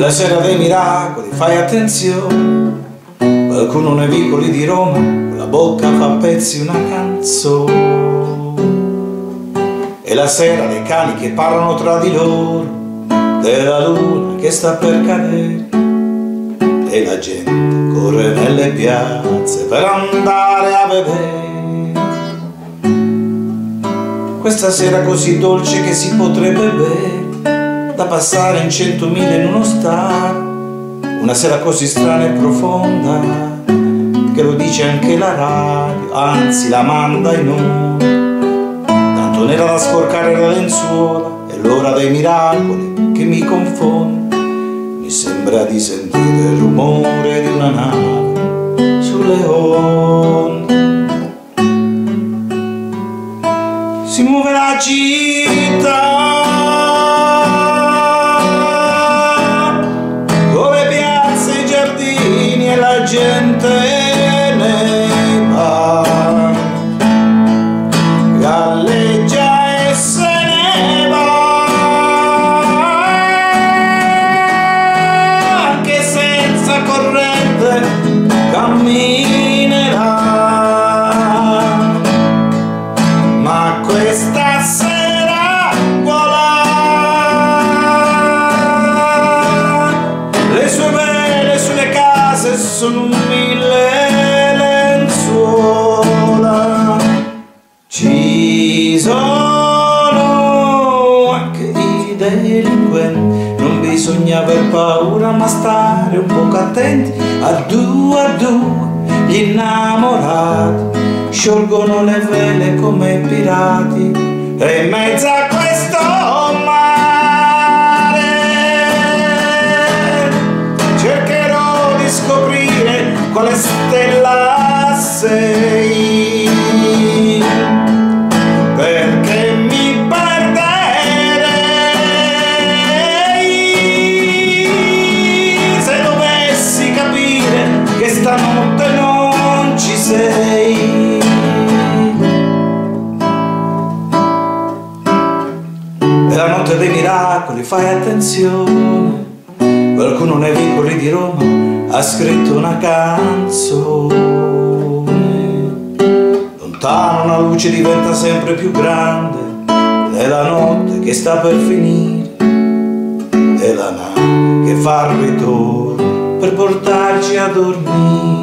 la sera dei miracoli fai attenzione. Qualcuno nei vicoli di Roma con la bocca fa pezzi una canzone. E la sera dei cani che parlano tra di loro della luna che sta per cadere e la gente corre nelle piazze per andare a vedere questa sera così dolce che si potrebbe bere da passare in centomila in uno stato una sera così strana e profonda che lo dice anche la radio anzi la manda in onda tanto nera da sporcare la lenzuola è l'ora dei miracoli che mi confonde. Mi sembra di sentire il rumore di una nave sulle onde. Si muove la città gente delinquenti non bisogna aver paura ma stare un poco attenti. A due a due gli innamorati sciolgono le vele come pirati. E in mezzo a questo mare cercherò di scoprire quale stella sei dei miracoli, fai attenzione. Qualcuno nei vicoli di Roma ha scritto una canzone. Lontano la luce diventa sempre più grande, è la notte che sta per finire, è la nave che fa il ritorno per portarci a dormire.